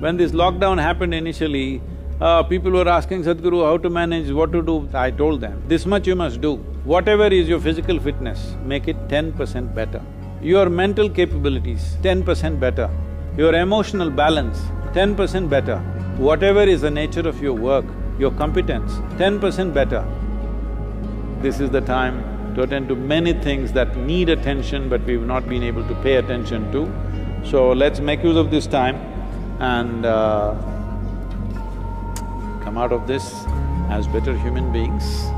When this lockdown happened initially, uh, people were asking Sadhguru how to manage, what to do. I told them, this much you must do. Whatever is your physical fitness, make it ten percent better. Your mental capabilities, ten percent better. Your emotional balance, ten percent better. Whatever is the nature of your work, your competence, ten percent better. This is the time to attend to many things that need attention but we've not been able to pay attention to. So let's make use of this time and uh, come out of this as better human beings.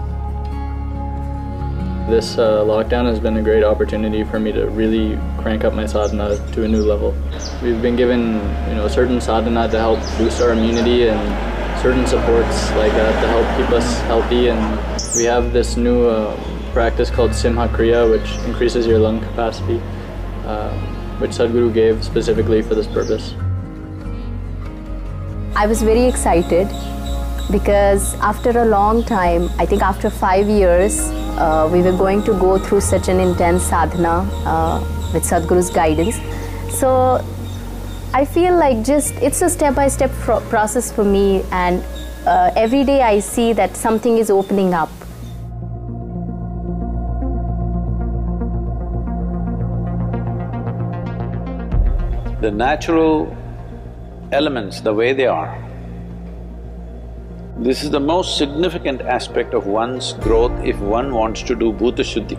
This uh, lockdown has been a great opportunity for me to really crank up my sadhana to a new level. We've been given, you know, certain sadhana to help boost our immunity and certain supports like that to help keep us healthy. And we have this new uh, practice called Simha Kriya, which increases your lung capacity, uh, which Sadhguru gave specifically for this purpose. I was very excited because after a long time, I think after five years, uh, we were going to go through such an intense sadhana uh, with Sadhguru's guidance. So I feel like just it's a step by step process for me, and uh, every day I see that something is opening up. The natural elements the way they are. This is the most significant aspect of one's growth if one wants to do Bhuta Shuddhi.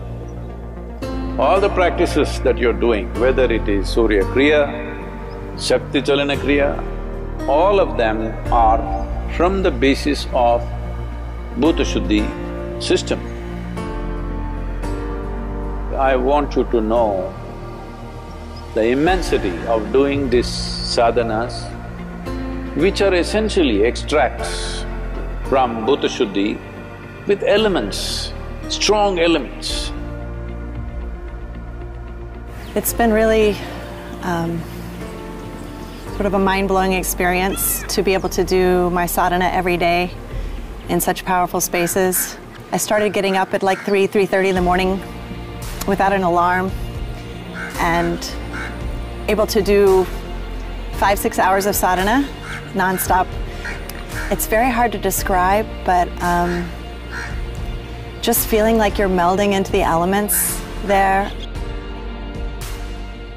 All the practices that you're doing, whether it is Surya Kriya, Shakti Chalana Kriya, all of them are from the basis of Bhuta Shuddhi system. I want you to know the immensity of doing these sadhanas which are essentially extracts from Bhuta Shuddhi with elements, strong elements. It's been really um, sort of a mind-blowing experience to be able to do my sadhana every day in such powerful spaces. I started getting up at like 3, 3.30 in the morning without an alarm and able to do five, six hours of sadhana nonstop. It's very hard to describe, but um, just feeling like you're melding into the elements there.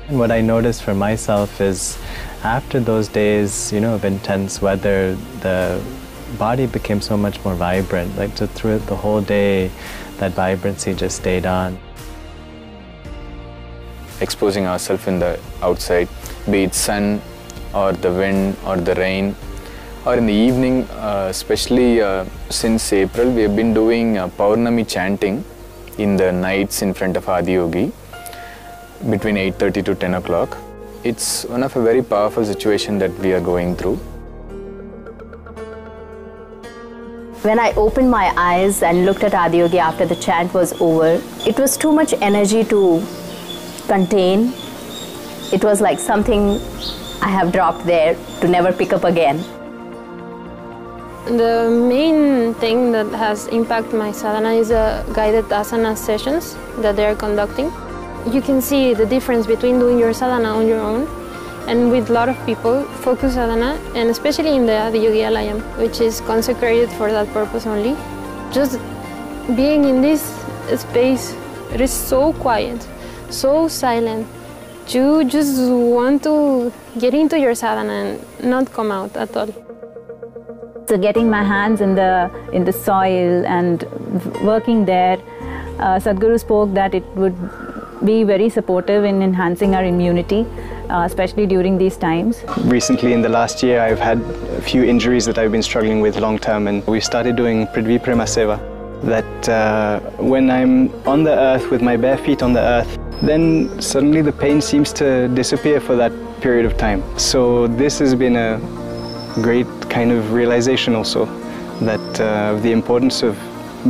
And what I noticed for myself is after those days, you know, of intense weather, the body became so much more vibrant. Like just through the whole day, that vibrancy just stayed on. Exposing ourselves in the outside, be it sun or the wind or the rain or in the evening, uh, especially uh, since April, we have been doing uh, Paurnami chanting in the nights in front of Adiyogi between 8.30 to 10 o'clock. It's one of a very powerful situation that we are going through. When I opened my eyes and looked at Adiyogi after the chant was over, it was too much energy to contain. It was like something I have dropped there to never pick up again. The main thing that has impacted my sadhana is the guided asana sessions that they are conducting. You can see the difference between doing your sadhana on your own and with a lot of people, focus sadhana, and especially in the Adiyogi Alayam, which is consecrated for that purpose only. Just being in this space, it is so quiet, so silent, you just want to get into your sadhana and not come out at all. So getting my hands in the in the soil and working there, uh, Sadhguru spoke that it would be very supportive in enhancing our immunity, uh, especially during these times. Recently, in the last year, I've had a few injuries that I've been struggling with long term, and we started doing Prithvi Prema Seva. That uh, when I'm on the earth with my bare feet on the earth, then suddenly the pain seems to disappear for that period of time. So this has been a great kind of realization also that uh, the importance of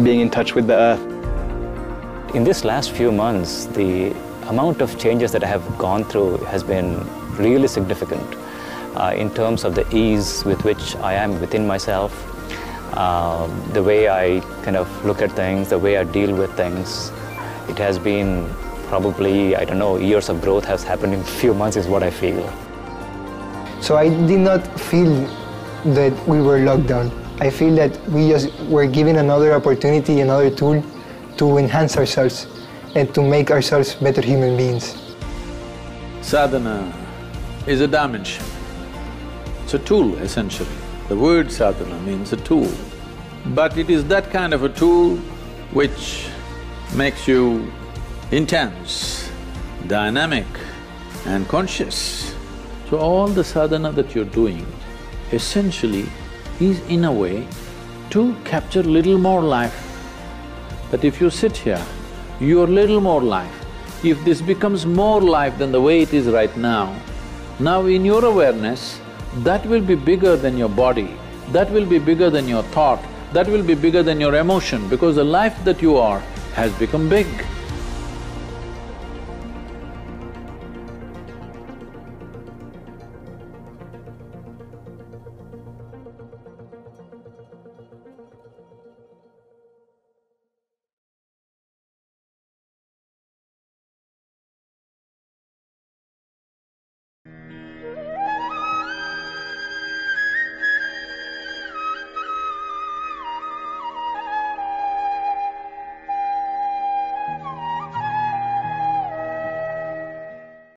being in touch with the earth. In this last few months, the amount of changes that I have gone through has been really significant uh, in terms of the ease with which I am within myself, uh, the way I kind of look at things, the way I deal with things. It has been probably, I don't know, years of growth has happened in a few months is what I feel. So I did not feel that we were locked down. I feel that we just were given another opportunity, another tool to enhance ourselves and to make ourselves better human beings. Sadhana is a dimension. It's a tool essentially. The word sadhana means a tool. But it is that kind of a tool which makes you intense, dynamic and conscious. So all the sadhana that you're doing essentially is in a way to capture little more life. That if you sit here, you're little more life. If this becomes more life than the way it is right now, now in your awareness, that will be bigger than your body, that will be bigger than your thought, that will be bigger than your emotion because the life that you are has become big.